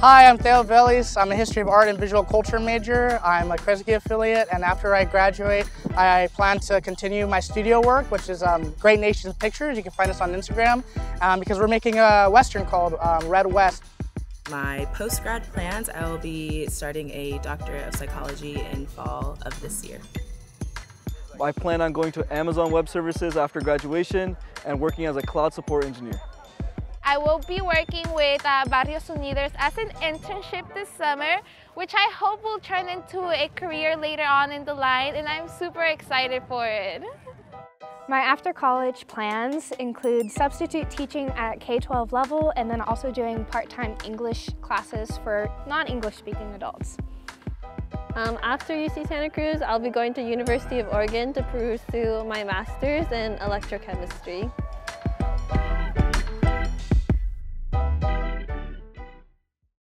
Hi, I'm Theo Velis. I'm a History of Art and Visual Culture major. I'm a Kresge affiliate, and after I graduate, I plan to continue my studio work, which is um, Great Nations Pictures. You can find us on Instagram um, because we're making a Western called um, Red West. My post-grad plans, I will be starting a Doctorate of Psychology in fall of this year. I plan on going to Amazon Web Services after graduation and working as a cloud support engineer. I will be working with uh, Barrios Unidos as an internship this summer, which I hope will turn into a career later on in the line, and I'm super excited for it. My after college plans include substitute teaching at K-12 level and then also doing part-time English classes for non-English speaking adults. Um, after UC Santa Cruz, I'll be going to University of Oregon to pursue my master's in electrochemistry.